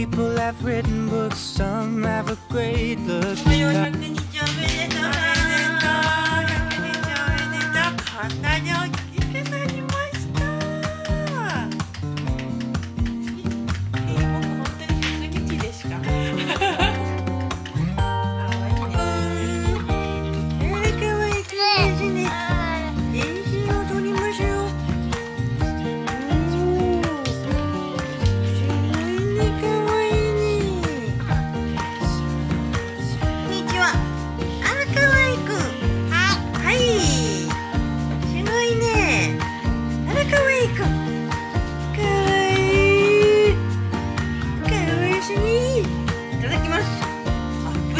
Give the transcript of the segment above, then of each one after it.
People have written books, some have a great look.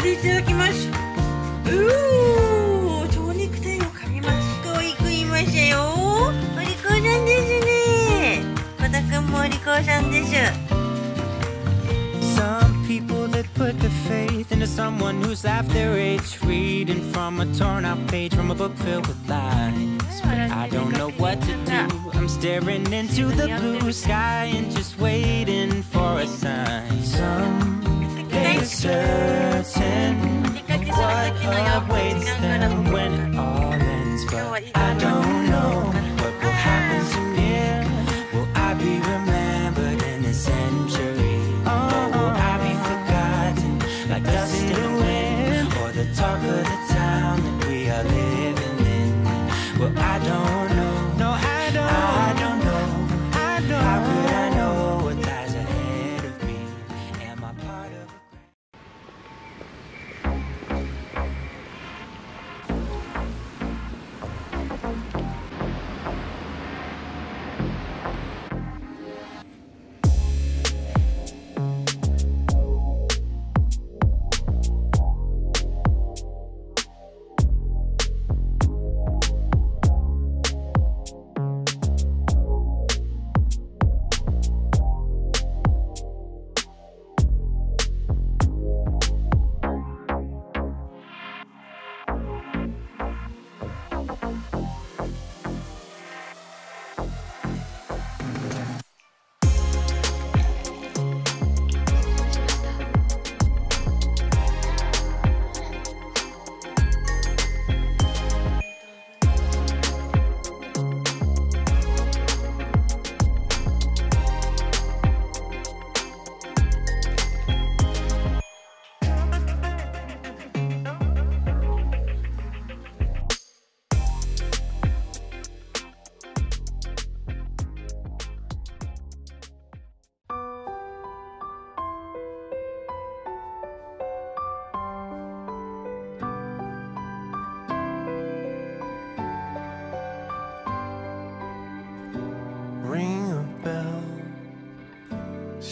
アップルいただきます。うお、蝶ネクタイを噛みます。可愛く言いましたよ。お利口さんですね。小田くんもお利口さんです。 Some people that put their faith into someone who's half their age, reading from a torn out page from a book filled with lies. But I don't know what to do. I'm staring into the blue sky and just waiting for a sign. Someday certain what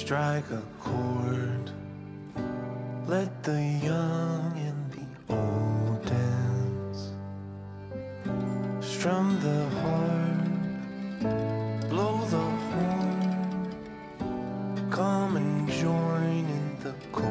strike a chord. Let the young and the old dance. Strum the harp, blow the horn. Come and join in the.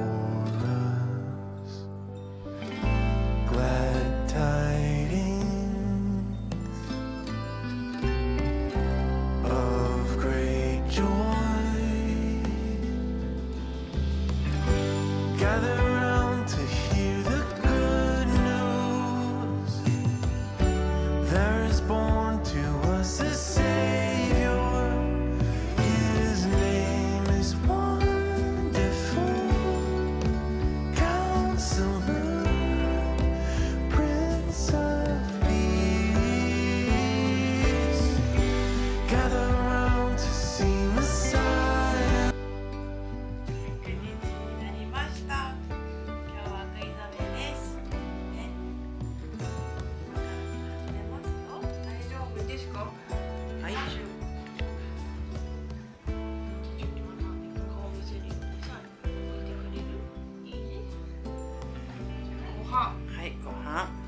はいご飯。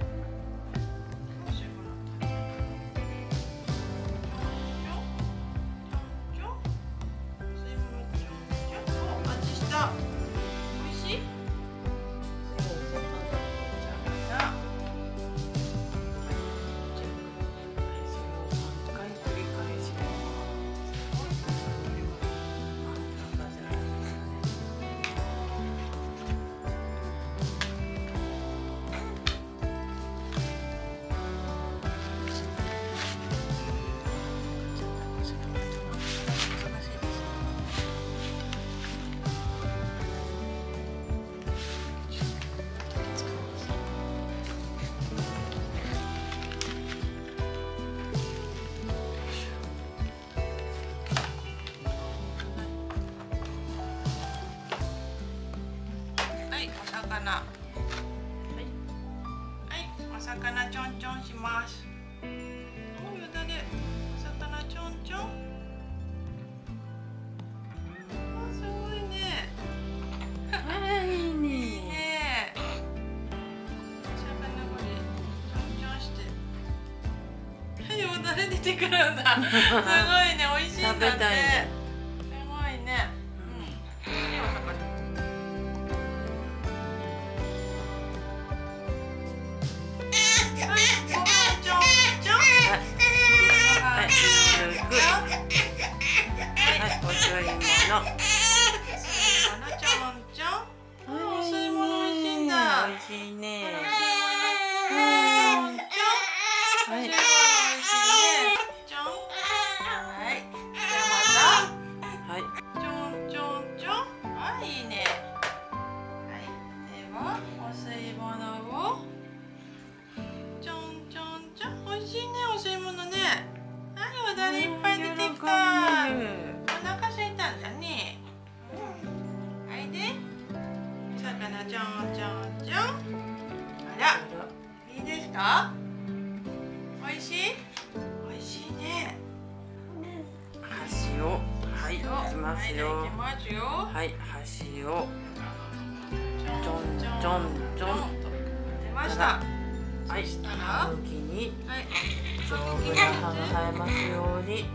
くるんだ。すごいね美味しいんだっねんちょんちょん。あらいいですか？おいしい？おいしいね。箸をはい行きますよ。はい箸を。ちょんちょんちょん。出ました。はい歯茎に。丈夫な歯が生えますように、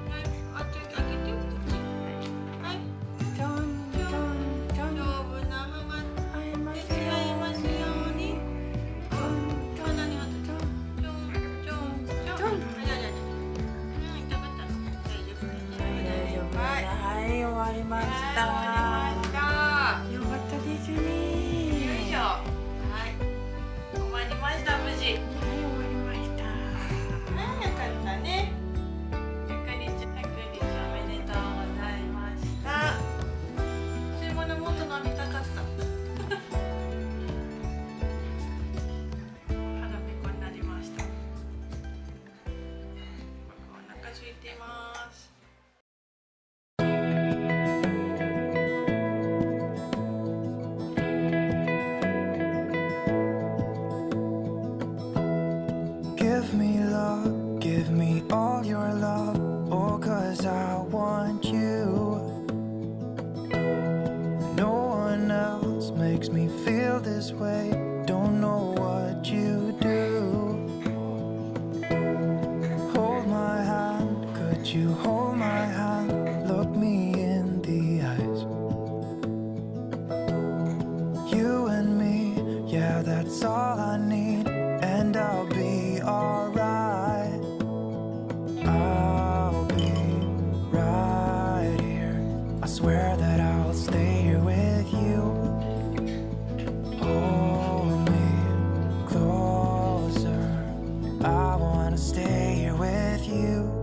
You hold my hand, look me in the eyes? You and me, yeah, that's all I need, and I'll be alright. I'll be right here. I swear that I'll stay here with you. Hold me closer. I wanna stay here with you.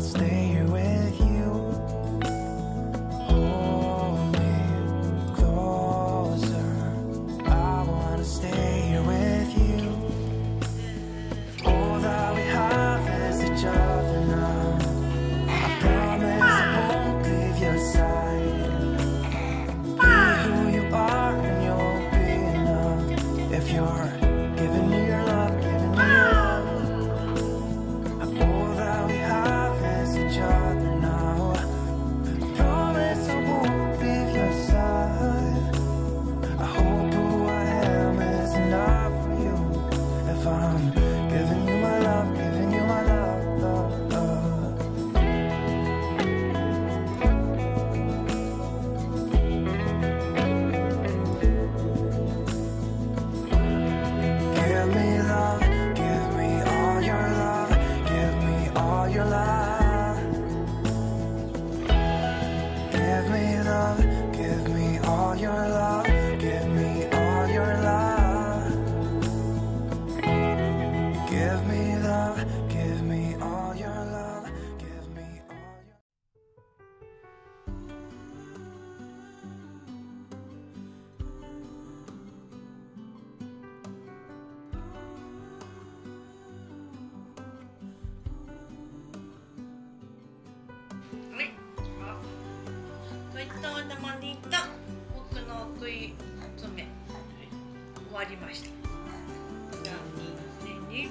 stay まりました。じゃあね